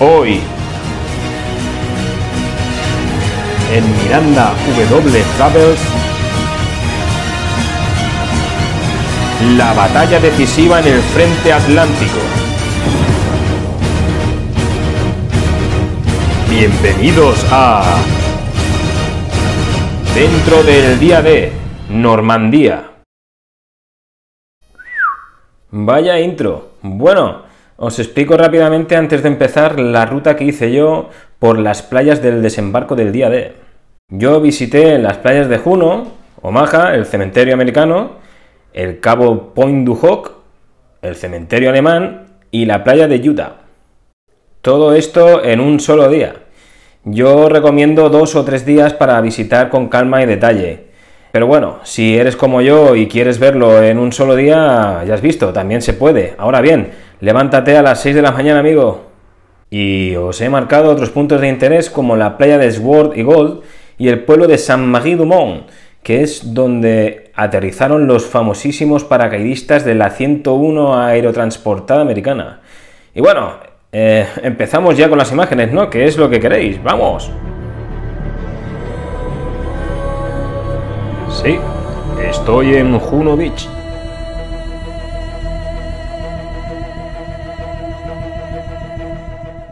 Hoy, en Miranda W Travels, la batalla decisiva en el frente atlántico. Bienvenidos a... Dentro del día de Normandía. Vaya intro. Bueno, os explico rápidamente antes de empezar la ruta que hice yo por las playas del desembarco del día D. Yo visité las playas de Juno, Omaha, el cementerio americano, el cabo Point du Hoc, el cementerio alemán y la playa de Utah. Todo esto en un solo día. Yo recomiendo dos o tres días para visitar con calma y detalle. Pero bueno, si eres como yo y quieres verlo en un solo día, ya has visto, también se puede. Ahora bien, levántate a las 6 de la mañana, amigo. Y os he marcado otros puntos de interés como la playa de Sword y Gold y el pueblo de Saint-Marie-du-Mont, que es donde aterrizaron los famosísimos paracaidistas de la 101 aerotransportada americana. Y bueno, eh, empezamos ya con las imágenes, ¿no? ¿Qué es lo que queréis? ¡Vamos! Sí, estoy en Juno Beach.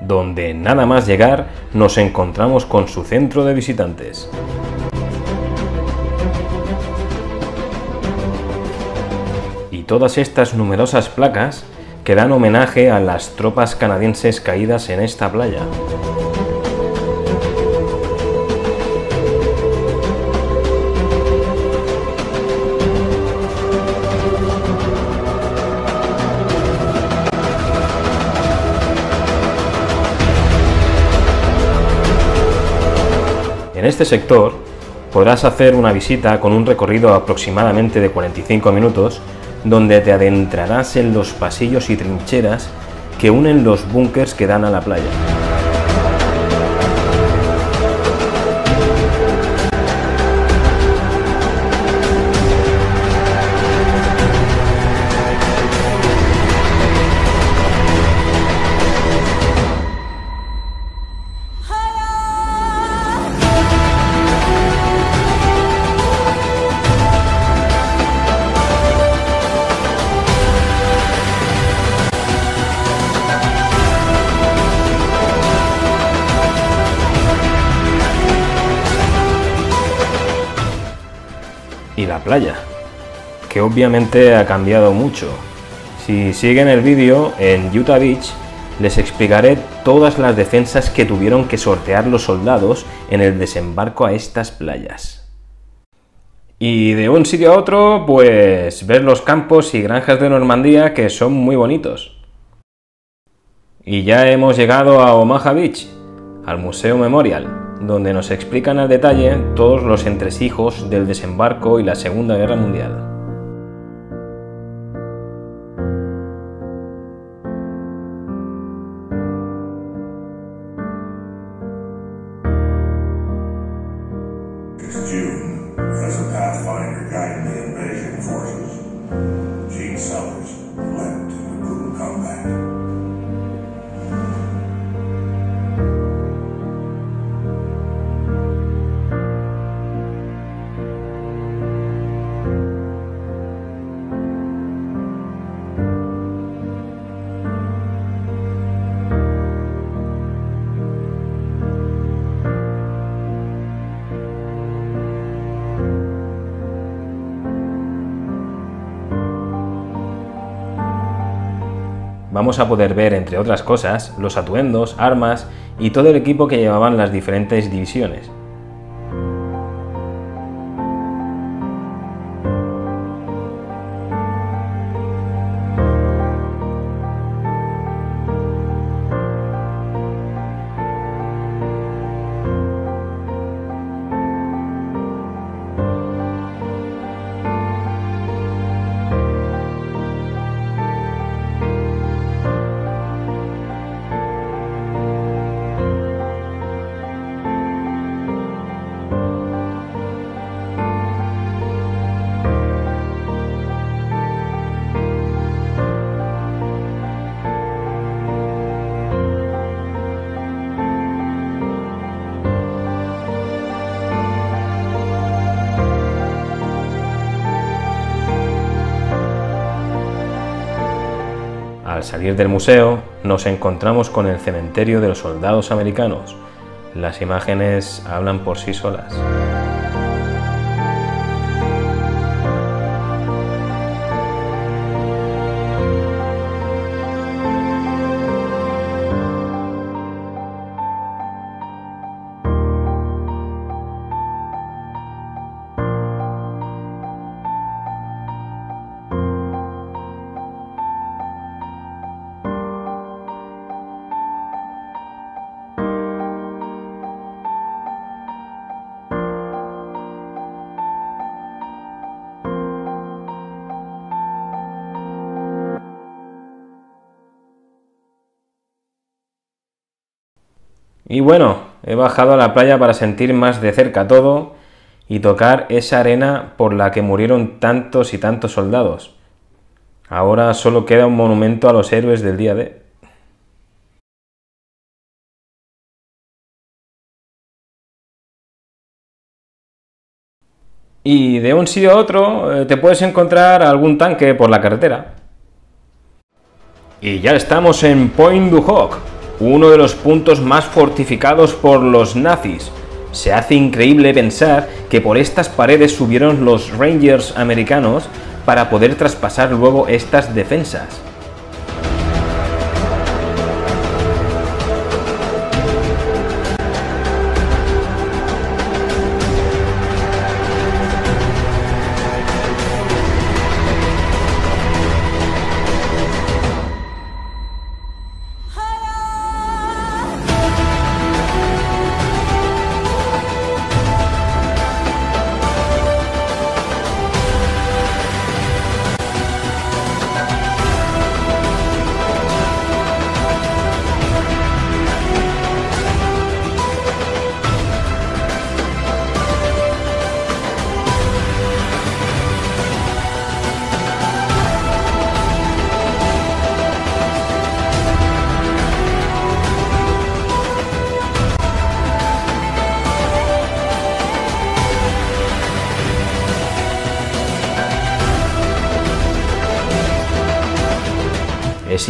Donde nada más llegar nos encontramos con su centro de visitantes. Y todas estas numerosas placas que dan homenaje a las tropas canadienses caídas en esta playa. En este sector podrás hacer una visita con un recorrido aproximadamente de 45 minutos donde te adentrarás en los pasillos y trincheras que unen los búnkers que dan a la playa. Playa, que obviamente ha cambiado mucho. Si siguen el vídeo, en Utah Beach les explicaré todas las defensas que tuvieron que sortear los soldados en el desembarco a estas playas. Y de un sitio a otro, pues ver los campos y granjas de Normandía que son muy bonitos. Y ya hemos llegado a Omaha Beach, al Museo Memorial donde nos explican al detalle todos los entresijos del desembarco y la Segunda Guerra Mundial. Vamos a poder ver, entre otras cosas, los atuendos, armas y todo el equipo que llevaban las diferentes divisiones. Al salir del museo nos encontramos con el cementerio de los soldados americanos. Las imágenes hablan por sí solas. Y bueno, he bajado a la playa para sentir más de cerca todo y tocar esa arena por la que murieron tantos y tantos soldados. Ahora solo queda un monumento a los héroes del día de. Y de un sitio a otro eh, te puedes encontrar algún tanque por la carretera. Y ya estamos en Point du Hoc, uno de los puntos más fortificados por los nazis. Se hace increíble pensar que por estas paredes subieron los Rangers americanos para poder traspasar luego estas defensas.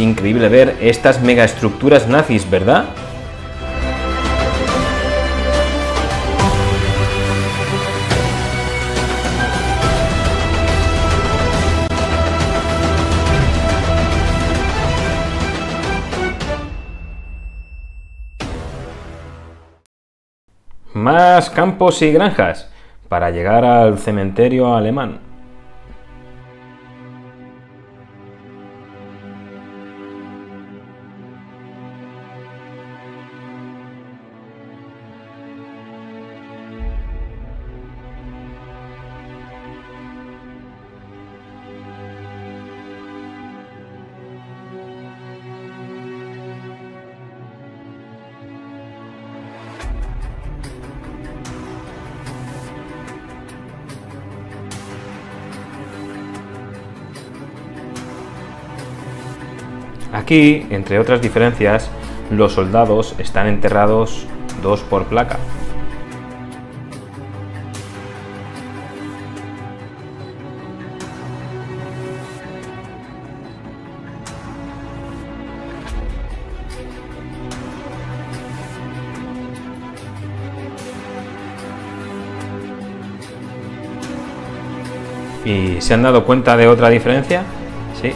Increíble ver estas megaestructuras nazis, ¿verdad? Más campos y granjas para llegar al cementerio alemán. Aquí, entre otras diferencias, los soldados están enterrados dos por placa. ¿Y se han dado cuenta de otra diferencia? Sí,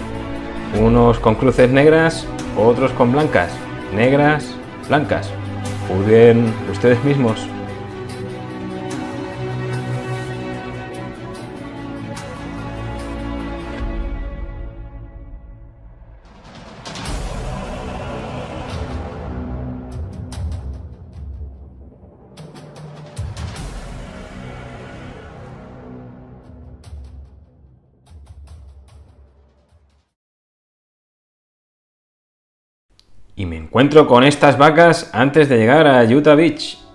unos con cruces negras, otros con blancas. Negras, blancas. Juzguen ustedes mismos. Y me encuentro con estas vacas antes de llegar a Utah Beach.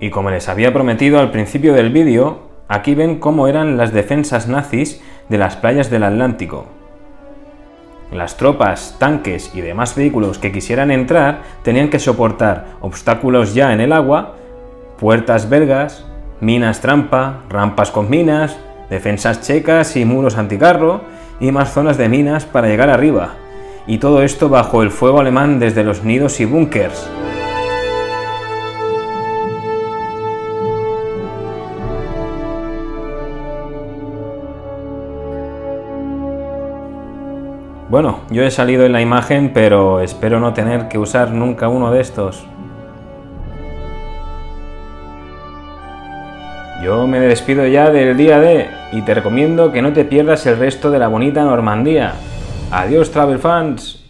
Y como les había prometido al principio del vídeo, aquí ven cómo eran las defensas nazis de las playas del Atlántico. Las tropas, tanques y demás vehículos que quisieran entrar tenían que soportar obstáculos ya en el agua, puertas belgas, minas trampa, rampas con minas, defensas checas y muros anticarro y más zonas de minas para llegar arriba. Y todo esto bajo el fuego alemán desde los nidos y búnkers. Bueno, yo he salido en la imagen, pero espero no tener que usar nunca uno de estos. Yo me despido ya del día D y te recomiendo que no te pierdas el resto de la bonita Normandía. Adiós, Travel Fans.